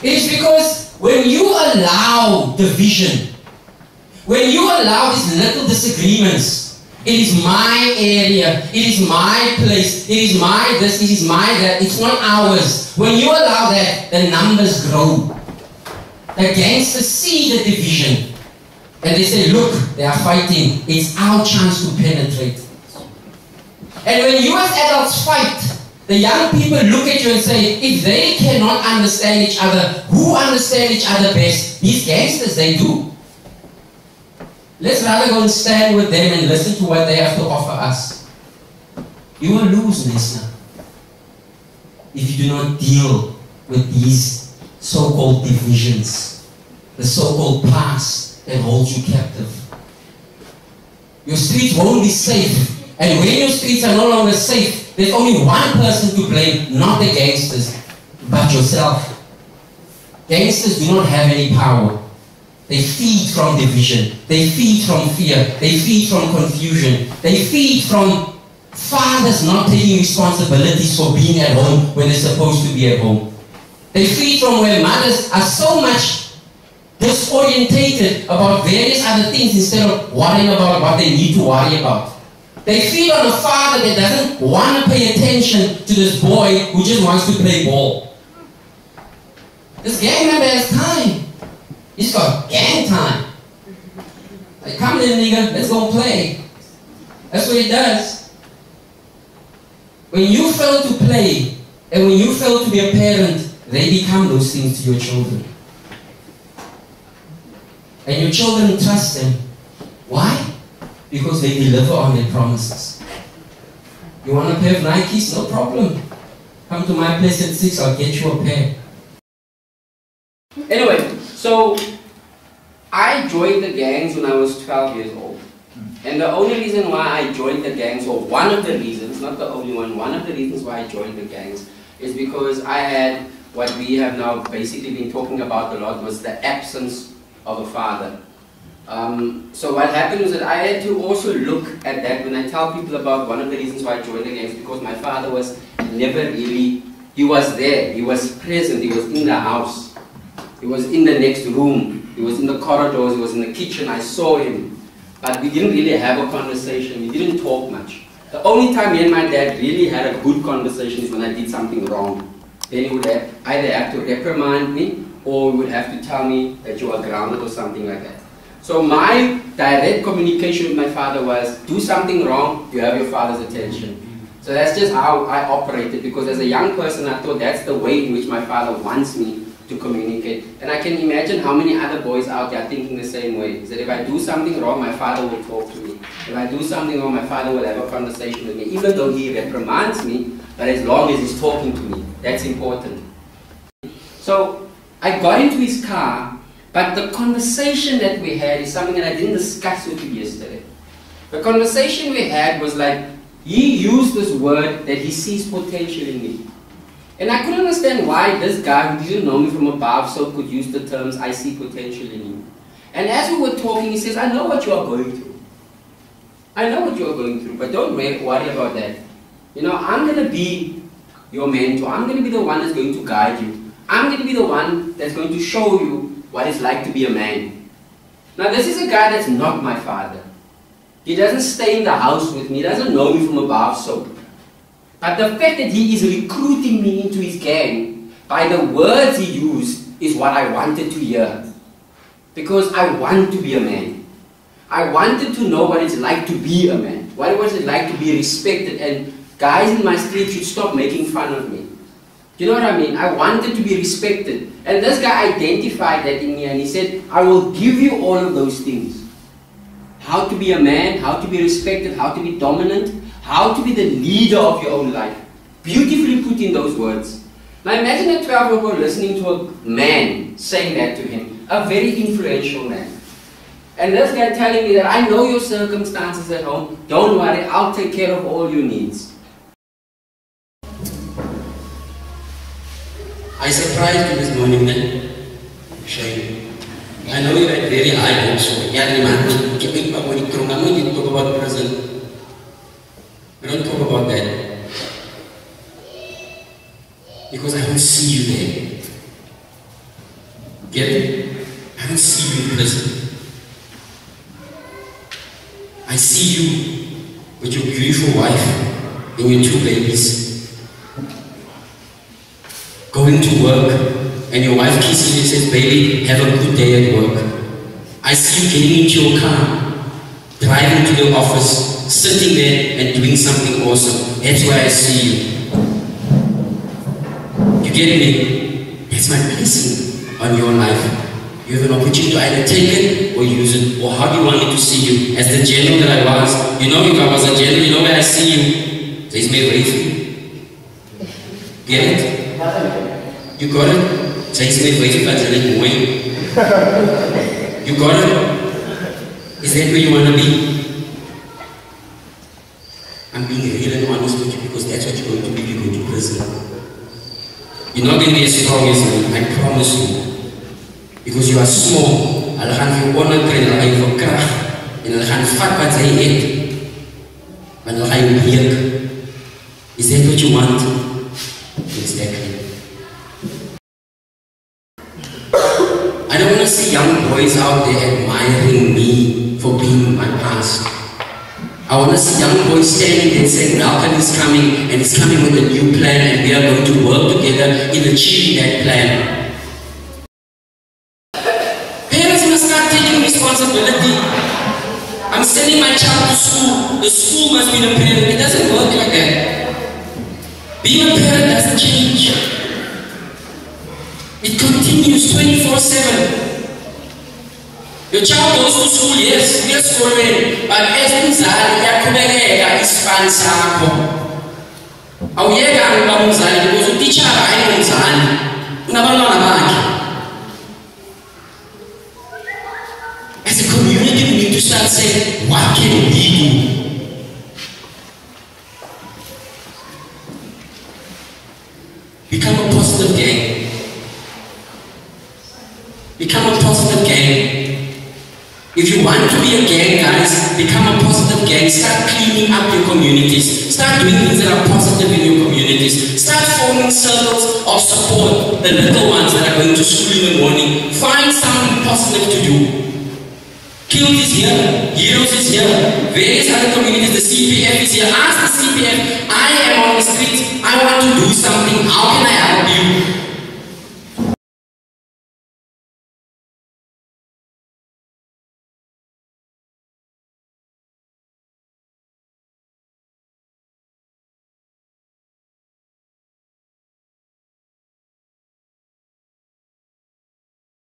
Because when you allow division, when you allow these little disagreements, it is my area, it is my place, it is my this, it is my that, it's not ours. When you allow that, the numbers grow. The gangsters see the division and they say, look, they are fighting. It's our chance to penetrate. And when you as adults fight, the young people look at you and say, if they cannot understand each other, who understand each other best? These gangsters, they do. Let's rather go and stand with them and listen to what they have to offer us. You will lose, listener, if you do not deal with these so-called divisions, the so-called past that holds you captive. Your streets won't be safe. And when your streets are no longer safe, there's only one person to blame, not the gangsters, but yourself. Gangsters do not have any power. They feed from division. They feed from fear. They feed from confusion. They feed from fathers not taking responsibilities for being at home when they're supposed to be at home. They feed from where mothers are so much disorientated about various other things instead of worrying about what they need to worry about. They feed on a father that doesn't want to pay attention to this boy who just wants to play ball. This gang member has time. He's got gang time. Like, come in, nigga, let's go play. That's what he does. When you fail to play, and when you fail to be a parent, they become those things to your children. And your children trust them. Why? Because they deliver on their promises. You want a pair of Nikes? No problem. Come to my place at 6, I'll get you a pair. Anyway, so I joined the gangs when I was 12 years old. And the only reason why I joined the gangs, or one of the reasons, not the only one, one of the reasons why I joined the gangs is because I had what we have now basically been talking about a lot was the absence of a father. Um, so what happened was that I had to also look at that when I tell people about one of the reasons why I joined the gangs because my father was never really, he was there, he was present, he was in the house. He was in the next room, he was in the corridors, he was in the kitchen, I saw him. But we didn't really have a conversation, we didn't talk much. The only time me and my dad really had a good conversation is when I did something wrong. Then he would have, either have to reprimand me or he would have to tell me that you are grounded or something like that. So my direct communication with my father was, do something wrong, you have your father's attention. So that's just how I operated because as a young person I thought that's the way in which my father wants me to communicate. And I can imagine how many other boys out there thinking the same way. That if I do something wrong, my father will talk to me. If I do something wrong, my father will have a conversation with me, even though he reprimands me, but as long as he's talking to me, that's important. So I got into his car, but the conversation that we had is something that I didn't discuss with you yesterday. The conversation we had was like, he used this word that he sees potential in me. And I couldn't understand why this guy who didn't know me from above so could use the terms, I see potential in you. And as we were talking, he says, I know what you are going through. I know what you are going through, but don't worry about that. You know, I'm going to be your mentor. I'm going to be the one that's going to guide you. I'm going to be the one that's going to show you what it's like to be a man. Now, this is a guy that's not my father. He doesn't stay in the house with me. He doesn't know me from above, so. But the fact that he is recruiting me into his gang by the words he used is what I wanted to hear. Because I want to be a man. I wanted to know what it's like to be a man. What was it like to be respected and guys in my street should stop making fun of me. Do you know what I mean? I wanted to be respected. And this guy identified that in me and he said, I will give you all of those things. How to be a man, how to be respected, how to be dominant, how to be the leader of your own life. Beautifully put in those words. Now imagine a 12 year old listening to a man saying that to him, a very influential man. And this guy telling me that I know your circumstances at home, don't worry, I'll take care of all your needs. I surprised you this morning then, Shane. I know you had very high hopes for young man. Up with Krungamu, you talk about prison. We don't talk about that. Because I will see you there. Get it? I don't see you in prison. I see you with your beautiful wife and your two babies. Going to work and your wife kisses you and says, baby, have a good day at work. I see you getting into your car, driving to the office, sitting there and doing something awesome. That's where I see you. You get me? That's my blessing on your life. You have an opportunity to either take it or use it. Or how do you want me to see you? As the general that I was, you know if I was a general, you know where I see you. There's my for. Get it? You got it? There's my way for you. You got it? Is that where you want to be? I'm being real and honest with you because that's what you're going to be you go to prison. You're not going to be as strong as me, I promise you. Because you are small. Hulle gaan vir jou onderkry, hulle gaan jou verkrag en hulle gaan vat wat jy het. Want hulle gaan jou breek. Is that what you want? Standing there saying, Malcolm is coming and he's coming with a new plan and we are going to work together in achieving that plan. Parents must start taking responsibility. I'm sending my child to school. The school must be the parent. It doesn't work like that. Being a parent doesn't change. It continues 24 7. Your child goes to school, yes, yes, schoolman, but as umzali uyaqhubekeka isifani sakho. Awuyeka ukuba umzali because utitshala ayingumzali. Unabantwana bakhe. start saying, what can we do? Become a positive gang. Become a positive gang. If you want to be a gang, guys, become a positive gang. Start cleaning up your communities. Start doing things that are positive in your communities. Start forming circles of support. The little ones that are going to school in the morning. Find something positive to do. Guild is here, Heroes is here, various other communities, the CPF is here. Ask the CPF, I am on the street, I want to